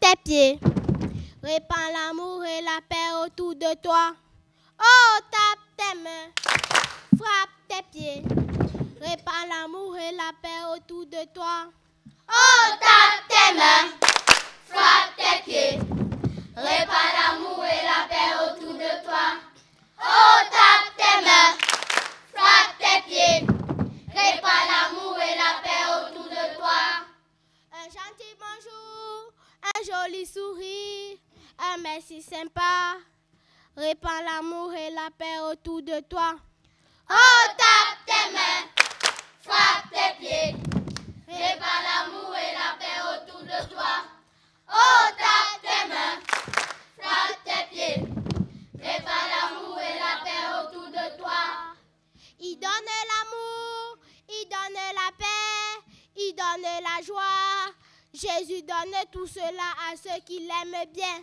tes pieds. Répands l'amour et la paix autour de toi. Oh, tape tes mains. Frappe tes pieds. Répands l'amour et la paix autour de toi. Joli sourire, un merci sympa. Répands l'amour et la paix autour de toi. Oh, tape tes mains. Frappe tes pieds. Répands l'amour et la paix autour de toi. Oh, tape tes mains. Frappe tes pieds. Répands l'amour et la paix autour de toi. Il donne l'amour, il donne la paix, il donne la joie. Jésus donne tout cela à ceux qui l'aiment bien.